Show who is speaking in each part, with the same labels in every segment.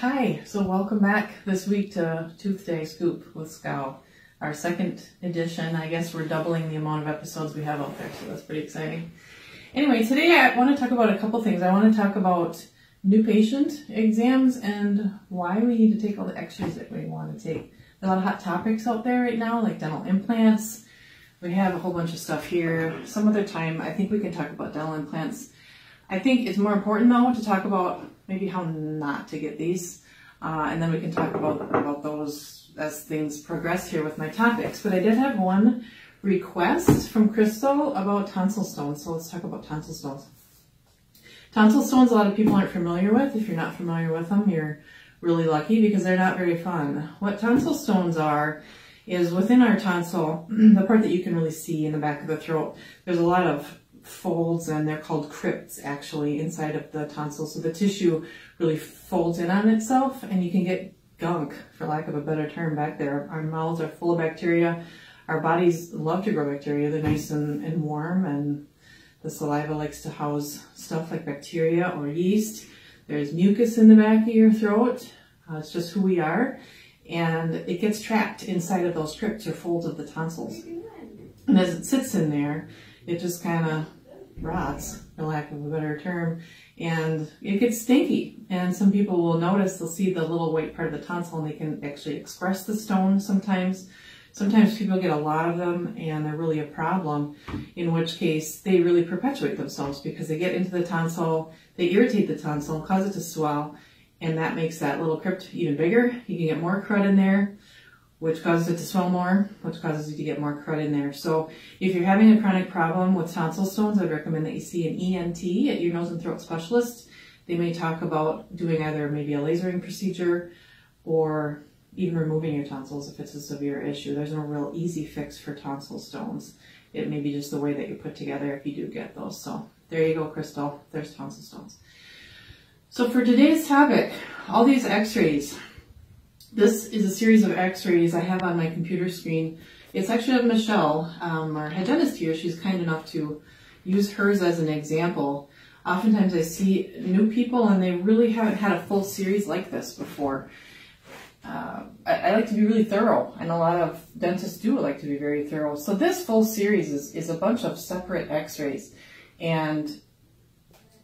Speaker 1: Hi, so welcome back this week to Toothday Scoop with Skow. Our second edition, I guess we're doubling the amount of episodes we have out there, so that's pretty exciting. Anyway, today I want to talk about a couple things. I want to talk about new patient exams and why we need to take all the x-rays that we want to take. There's a lot of hot topics out there right now, like dental implants. We have a whole bunch of stuff here. Some other time, I think we can talk about dental implants. I think it's more important though to talk about maybe how not to get these. Uh, and then we can talk about, about those as things progress here with my topics. But I did have one request from Crystal about tonsil stones. So let's talk about tonsil stones. Tonsil stones, a lot of people aren't familiar with. If you're not familiar with them, you're really lucky because they're not very fun. What tonsil stones are is within our tonsil, the part that you can really see in the back of the throat, there's a lot of folds and they're called crypts actually inside of the tonsil. So the tissue really folds in on itself and you can get gunk, for lack of a better term, back there. Our mouths are full of bacteria. Our bodies love to grow bacteria. They're nice and, and warm and the saliva likes to house stuff like bacteria or yeast. There's mucus in the back of your throat. Uh, it's just who we are. And it gets trapped inside of those crypts or folds of the tonsils. And as it sits in there, it just kind of rots, for lack of a better term, and it gets stinky. And some people will notice, they'll see the little white part of the tonsil and they can actually express the stone sometimes. Sometimes people get a lot of them and they're really a problem, in which case they really perpetuate themselves because they get into the tonsil, they irritate the tonsil, cause it to swell, and that makes that little crypt even bigger. You can get more crud in there which causes it to swell more, which causes you to get more crud in there. So if you're having a chronic problem with tonsil stones, I'd recommend that you see an ENT at your nose and throat specialist. They may talk about doing either maybe a lasering procedure or even removing your tonsils if it's a severe issue. There's no real easy fix for tonsil stones. It may be just the way that you put together if you do get those. So there you go, Crystal. There's tonsil stones. So for today's topic, all these x-rays, this is a series of x-rays I have on my computer screen. It's actually of Michelle, um, our head dentist here. She's kind enough to use hers as an example. Oftentimes I see new people and they really haven't had a full series like this before. Uh, I, I, like to be really thorough, and a lot of dentists do like to be very thorough. So this full series is, is a bunch of separate x-rays. And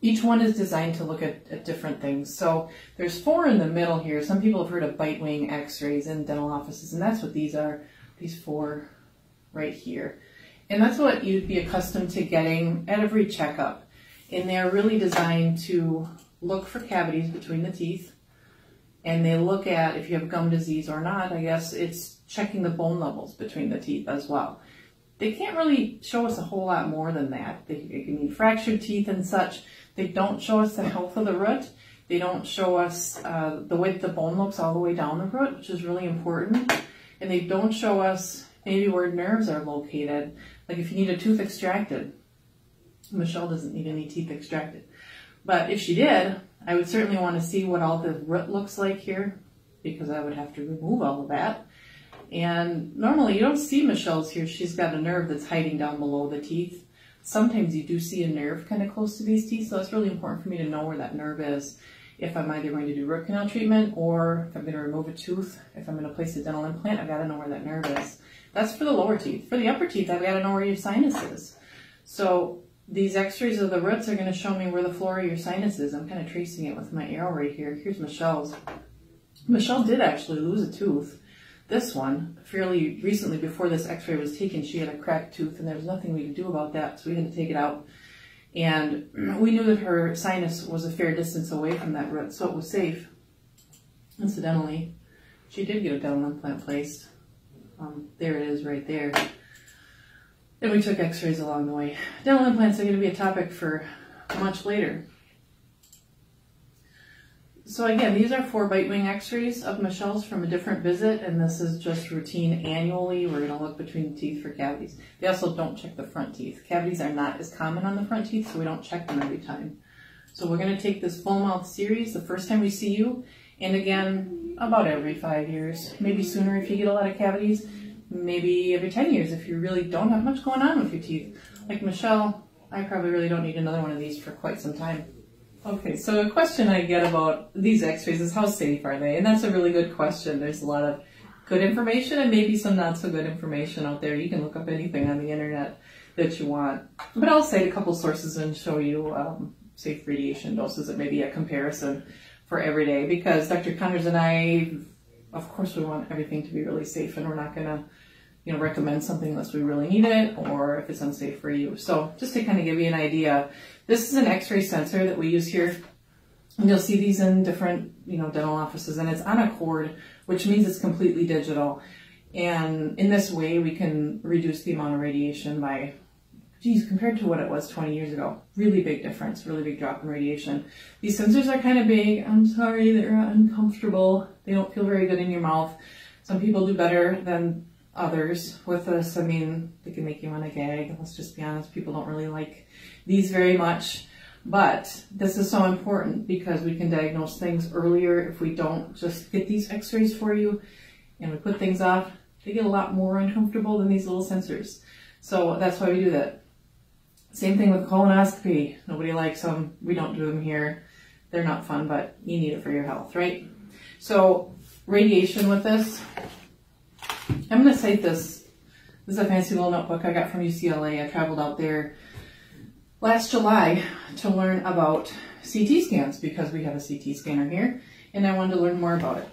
Speaker 1: each one is designed to look at, at, different things. So there's four in the middle here. Some people have heard of bite wing x-rays in dental offices, and that's what these are, these four right here. And that's what you'd be accustomed to getting at every checkup. And they're really designed to look for cavities between the teeth. And they look at if you have gum disease or not, I guess it's checking the bone levels between the teeth as well. They can't really show us a whole lot more than that. They, can mean fractured teeth and such. They don't show us the health of the root. They don't show us uh, the way the bone looks all the way down the root, which is really important. And they don't show us maybe where nerves are located. Like if you need a tooth extracted. Michelle doesn't need any teeth extracted. But if she did, I would certainly want to see what all the root looks like here because I would have to remove all of that. And normally you don't see Michelle's here. She's got a nerve that's hiding down below the teeth sometimes you do see a nerve kind of close to these teeth, so it's really important for me to know where that nerve is if I'm either going to do root canal treatment or if I'm going to remove a tooth, if I'm going to place a dental implant, I've got to know where that nerve is. That's for the lower teeth. For the upper teeth, I've got to know where your sinus is. So these x-rays of the roots are going to show me where the floor of your sinus is. I'm kind of tracing it with my arrow right here. Here's Michelle's. Michelle did actually lose a tooth this one, fairly recently before this x-ray was taken, she had a cracked tooth and there was nothing we could do about that, so we had to take it out. And we knew that her sinus was a fair distance away from that root, so it was safe. Incidentally, she did get a dental implant placed. Um, there it is right there. And we took x-rays along the way. Dental implants are going to be a topic for much later. So again, these are four bite wing x-rays of Michelle's from a different visit, and this is just routine annually. We're going to look between the teeth for cavities. They also don't check the front teeth. Cavities are not as common on the front teeth, so we don't check them every time. So we're going to take this full mouth series the first time we see you, and again, about every five years, maybe sooner if you get a lot of cavities, maybe every 10 years if you really don't have much going on with your teeth. Like Michelle, I probably really don't need another one of these for quite some time. Okay, so a question I get about these x-rays is how safe are they? And that's a really good question. There's a lot of good information and maybe some not so good information out there. You can look up anything on the internet that you want. But I'll cite a couple sources and show you um, safe radiation doses and maybe a comparison for every day because Dr. Connors and I, of course, we want everything to be really safe and we're not going to you know, recommend something unless we really need it or if it's unsafe for you. So just to kind of give you an idea, this is an x-ray sensor that we use here. And you'll see these in different, you know, dental offices and it's on a cord, which means it's completely digital. And in this way, we can reduce the amount of radiation by geez, compared to what it was 20 years ago, really big difference, really big drop in radiation. These sensors are kind of big. I'm sorry, they're uncomfortable. They don't feel very good in your mouth. Some people do better than others with this. I mean, they can make you want to gag. Let's just be honest, people don't really like these very much. But this is so important because we can diagnose things earlier if we don't just get these x-rays for you and we put things off. They get a lot more uncomfortable than these little sensors. So that's why we do that. Same thing with colonoscopy. Nobody likes them. We don't do them here. They're not fun, but you need it for your health, right? So radiation with this. I'm going to cite this. This is a fancy little notebook I got from UCLA. I traveled out there last July to learn about CT scans because we have a CT scanner here and I wanted to learn more about it.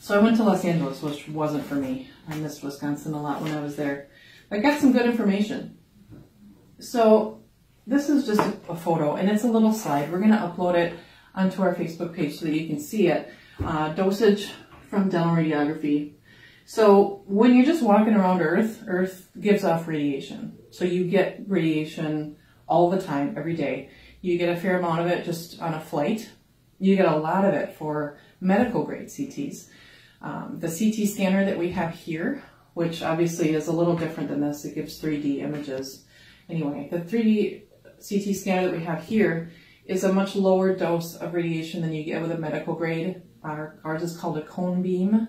Speaker 1: So I went to Los Angeles, which wasn't for me. I missed Wisconsin a lot when I was there. I got some good information. So this is just a, photo and it's a little slide. We're going to upload it onto our Facebook page so that you can see it. Uh, dosage from dental radiography. So when you're just walking around Earth, Earth gives off radiation. So you get radiation all the time, every day. You get a fair amount of it just on a flight. You get a lot of it for medical grade CTs. Um, the CT scanner that we have here, which obviously is a little different than this, it gives 3D images. Anyway, the 3D CT scanner that we have here is a much lower dose of radiation than you get with a medical grade. Our, ours is called a cone beam.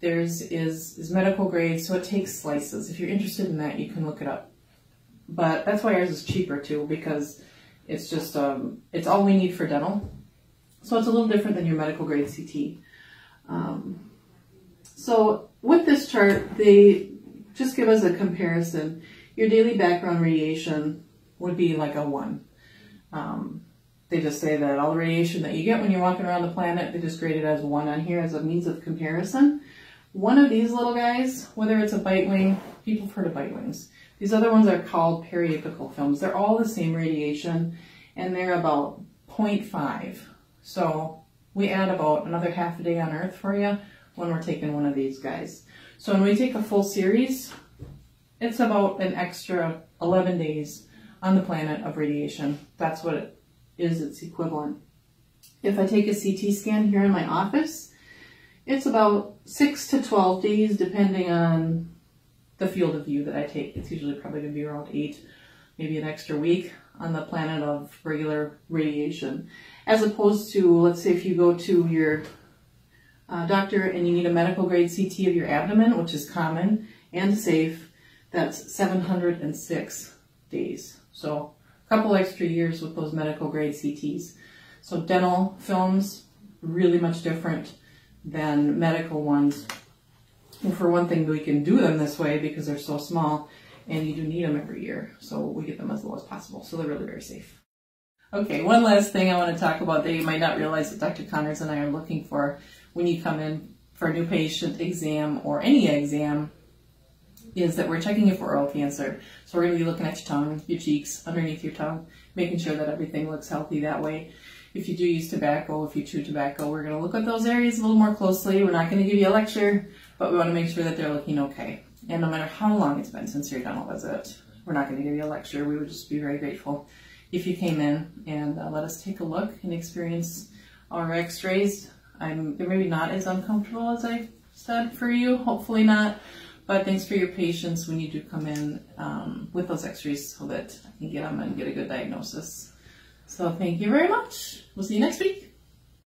Speaker 1: Theirs is, is medical grade, so it takes slices. If you're interested in that, you can look it up. But that's why ours is cheaper too, because it's just, um, it's all we need for dental. So it's a little different than your medical grade CT. Um, so with this chart, they just give us a comparison your daily background radiation would be like a one. Um, they just say that all the radiation that you get when you're walking around the planet, they just grade it as one on here as a means of comparison. One of these little guys, whether it's a bite wing, people have heard of bite wings. These other ones are called periapical films. They're all the same radiation and they're about 0.5. So we add about another half a day on Earth for you when we're taking one of these guys. So when we take a full series, it's about an extra 11 days on the planet of radiation. That's what it is, its equivalent. If I take a CT scan here in my office, it's about 6 to 12 days depending on the field of view that I take. It's usually probably going to be around 8, maybe an extra week on the planet of regular radiation. As opposed to, let's say if you go to your uh, doctor and you need a medical grade CT of your abdomen, which is common and safe, that's 706 days. So a couple extra years with those medical grade CTs. So dental films, really much different than medical ones. And for one thing, we can do them this way because they're so small and you do need them every year. So we get them as low as possible. So they're really very safe. Okay, one last thing I want to talk about that you might not realize that Dr. Connors and I are looking for when you come in for a new patient exam or any exam is that we're checking you for oral cancer. So we're going to be looking at your tongue, your cheeks, underneath your tongue, making sure that everything looks healthy that way. If you do use tobacco, if you chew tobacco, we're going to look at those areas a little more closely. We're not going to give you a lecture, but we want to make sure that they're looking okay. And no matter how long it's been since your dental visit, we're not going to give you a lecture. We would just be very grateful if you came in and uh, let us take a look and experience our x-rays. They're maybe not as uncomfortable as I said for you, hopefully not, but thanks for your patience when you do come in um, with those x-rays so that I can get them and get a good diagnosis. So thank you very much. We'll see you next week.